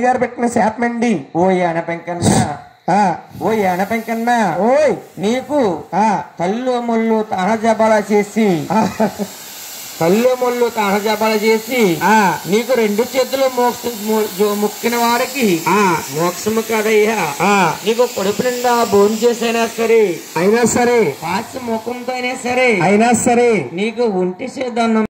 తల్లి గారు పెట్టిన శాపమండి. ఓ ఎనపెంకన్న ఆ, ఓ ఎనపెంకన్న ఓయ్. నీకు తల్లు ముళ్ళు తాహజబాల చేసి. తల్లు ముళ్ళు తహజబల చేసి. నీకు రెండు చేతులు మోక్ష ముక్కిన జో- వారికి మోక్షము కదయ్యా. నీకు కడుపు నిండా భోజనం చేసైనా సరే. అయినా సరే. పాచి ముఖంతో అయినా సరే. అయినా సరే. నీకు ఒంటి సేదన్నం